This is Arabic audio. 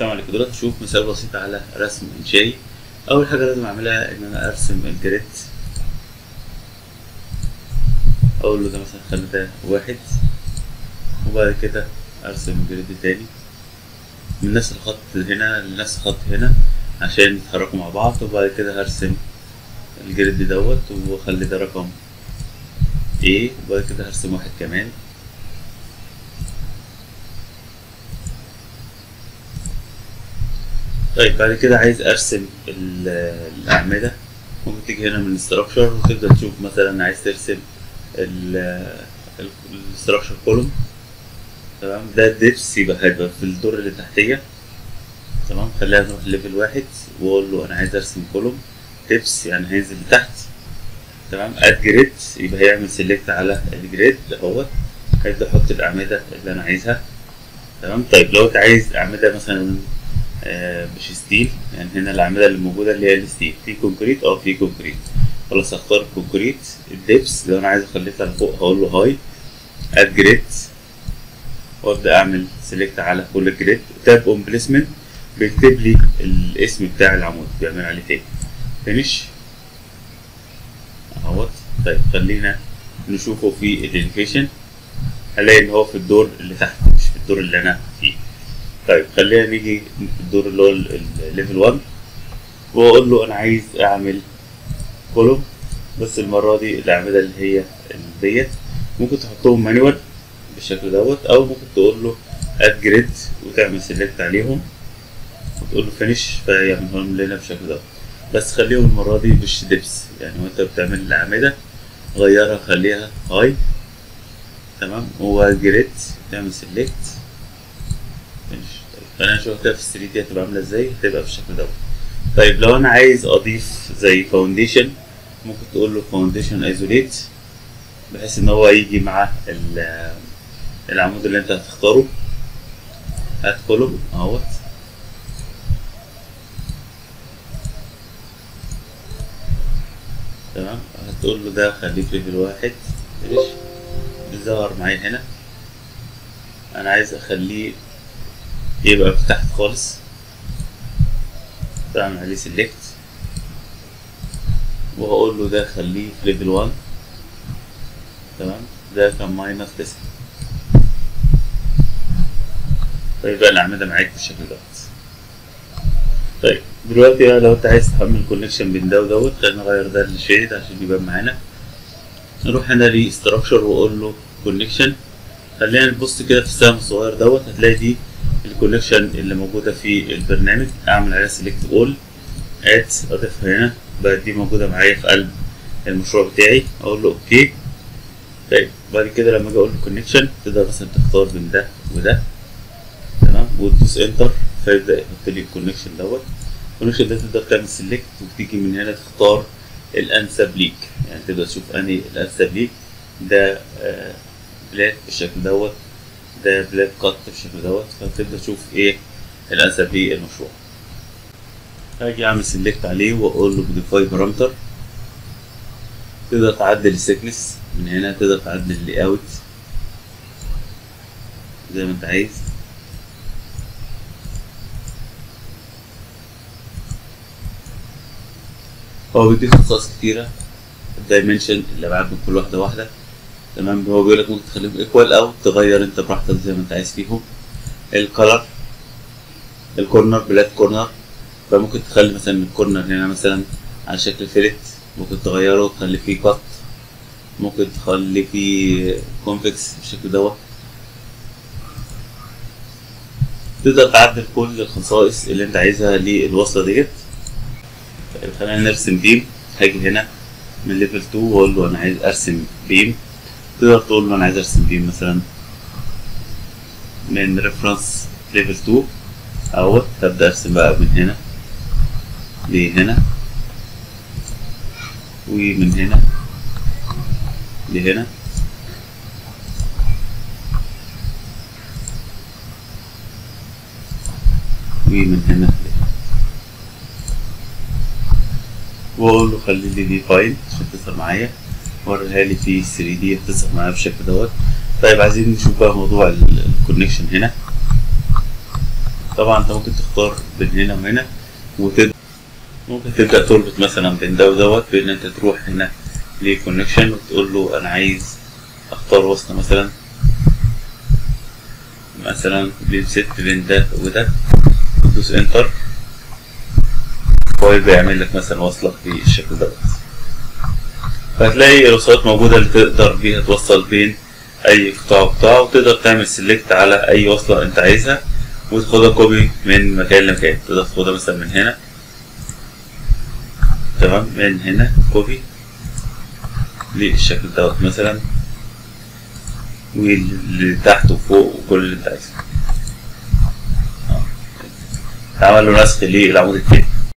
السلام عليكم. دلوقتي نشوف مثال بسيط على رسم انشائي أول حاجة لازم أعملها إن أنا أرسم ال grid. أقول له ده مثلا خلي ده واحد. وبعد كده أرسم ال grid تاني. من نفس الخط هنا لنفس الخط هنا عشان يتحركوا مع بعض. وبعد كده هرسم ال grid دوت وأخلي ده رقم A. وبعد كده هرسم واحد كمان. طيب بعد كده عايز أرسم ال- الأعمدة. ممكن تيجي هنا من ال structure وتبدا تشوف مثلا عايز ترسم ال structure column تمام؟ ده ال depth يبقى هيبقى في الدور اللي تحتية. تمام؟ خلينا نروح level واحد واقول له أنا عايز أرسم column depth يعني هينزل لتحت تمام؟ at grid يبقى هيعمل select على ال grid اهوت هيبدأ يحط الأعمدة اللي أنا عايزها. تمام؟ طيب لو أنت عايز أعمدة مثلا مش steel. يعني هنا الأعمدة اللي موجودة اللي هي ال steel. في concrete آه في concrete خلاص هختار ال concrete ال depth لو أنا عايز أخليها لفوق هقول له height at grid وأبدأ أعمل select على كل grid tag on placement بيكتب لي الاسم بتاع العمود بيعمل عليه تاني finish أهوت. طيب خلينا نشوفه في ال elevation هلاقي إن هو في الدور اللي تحت مش في الدور اللي أنا طيب خلينا نيجي الدور اللي هو ال level 1 وأقول له أنا عايز أعمل column بس المرة دي الأعمدة اللي هي ديت. ممكن تحطهم manual بالشكل دوت أو ممكن تقول له at grid وتعمل select عليهم. وتقول له finish فيعملهم لنا بالشكل دوت. بس خليهم المرة دي مش depth يعني وأنت بتعمل الأعمدة غيرها خليها هاي تمام؟ هو grid تعمل select finish طيب خلينا نشوف كده في 3D هتبقى عاملة إزاي؟ هتبقى بالشكل دوت. طيب لو أنا عايز أضيف زي foundation ممكن تقول له foundation isolated بحيث إن هو يجي مع ال- العمود اللي أنت هتختاره. column أهوت. تمام؟ هتقول له ده خليه في level واحد. ماشي؟ ظهر معايا هنا. أنا عايز أخليه يبقى تحت خالص. بعمل عليه select وهقول له ده خليه في level 1 تمام؟ ده كان minus 9 طيب بقى الاعمده معاك بالشكل دوت طيب دلوقتي بقى لو أنت عايز تعمل connection بين ده ودوت خلينا نغير ده لل shaded عشان يبان معانا. نروح هنا ل structure وأقول له connection خلينا نبص كده في السهم الصغير دوت هتلاقي دي ال connection اللي موجودة في البرنامج أعمل عليها select اقول add اضيفها هنا بقت دي موجودة معايا في قلب المشروع بتاعي أقول له OK. طيب بعد كده لما أجي أقول له connection تقدر مثلا تختار بين ده وده. تمام؟ وتدوس enter فيبدأ يحط لي ال connection دوت. ال connection ده تقدر تعمل select وتيجي من هنا تختار الأنسب ليك. يعني تقدر تشوف أنهي الأنسب ليك. ده آه plate بالشكل دوت. ده plate cut بالشكل دوت. فتبدا تشوف إيه الانسب للمشروع هاجي اعمل select عليه واقول له modify parameter تقدر تعدل ال thickness من هنا تقدر تعدل ال layout زي ما انت عايز. هو بيديك خصائص كتيرة. ال dimension الابعاد من كل واحدة واحدة. تمام. هو بيقول لك ممكن تخليهم equal أو تغير أنت براحتك زي ما أنت عايز فيهم. ال color ال corner plate corner فممكن تخلي مثلا ال corner هنا مثلا على شكل fillet ممكن تغيره وتخلي فيه cut ممكن تخلي فيه convex بالشكل دوت. تقدر تعدل كل الخصائص اللي أنت عايزها للوصلة ديت. طيب خلينا نرسم beam هاجي هنا من level 2 واقول له أنا عايز أرسم beam تقدر تقول له أنا عايز ارسم beam مثلا من reference level 2 اهوت هبدا أرسم بقى من هنا لهنا ومن هنا لهنا. ومن هنا لهنا. وأقول له خلي لي دي fine عشان تظهر معايا. وريها لي في 3D هتظهر معايا بالشكل دوت. طيب عايزين نشوف بقى موضوع ال connection هنا. طبعا أنت ممكن تختار بين هنا وهنا وتبدأ ممكن تبدأ تربط مثلا بين ده ودوت بإن أنت تروح هنا ل connection وتقول له أنا عايز أختار وصلة مثلا. مثلا بيمسك بين ده وده. تدوس enter هو يبقى يعمل لك مثلا وصلة بالشكل دوت. فهتلاقي الوصلات موجودة اللي تقدر بيها توصل بين أي قطاع وقطاع وتقدر تعمل select على أي وصلة أنت عايزها وتاخدها copy من مكان لمكان. تقدر تاخدها مثلا من هنا. تمام؟ من هنا copy للشكل دوت مثلا. واللي تحت وفوق وكل اللي انت عايزه. عمل له نسخ للعمود التاني.